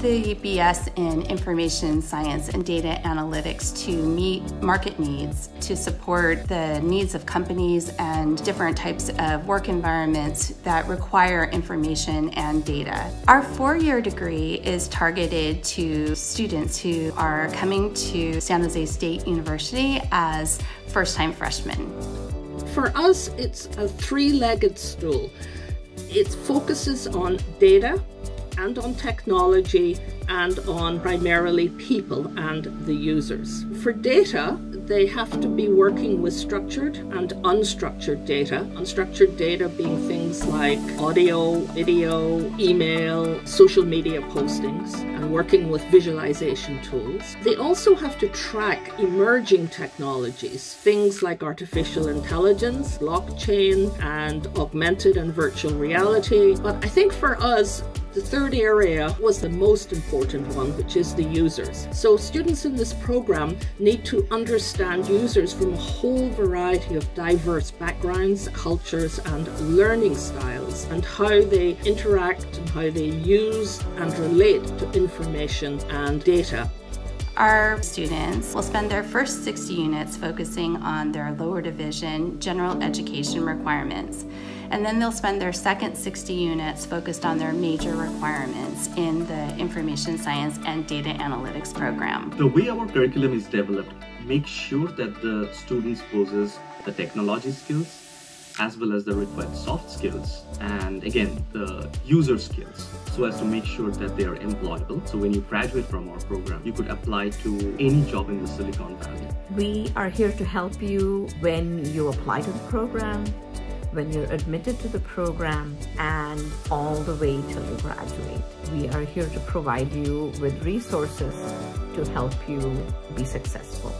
the BS in Information Science and Data Analytics to meet market needs, to support the needs of companies and different types of work environments that require information and data. Our four-year degree is targeted to students who are coming to San Jose State University as first-time freshmen. For us, it's a three-legged stool. It focuses on data, and on technology and on primarily people and the users. For data, they have to be working with structured and unstructured data. Unstructured data being things like audio, video, email, social media postings, and working with visualization tools. They also have to track emerging technologies, things like artificial intelligence, blockchain, and augmented and virtual reality. But I think for us, the third area was the most important one, which is the users. So students in this program need to understand users from a whole variety of diverse backgrounds, cultures and learning styles and how they interact and how they use and relate to information and data. Our students will spend their first 60 units focusing on their lower division general education requirements and then they'll spend their second 60 units focused on their major requirements in the information science and data analytics program. The way our curriculum is developed makes sure that the students possess the technology skills as well as the required soft skills and again the user skills so as to make sure that they are employable. So when you graduate from our program you could apply to any job in the silicon valley. We are here to help you when you apply to the program when you're admitted to the program and all the way till you graduate. We are here to provide you with resources to help you be successful.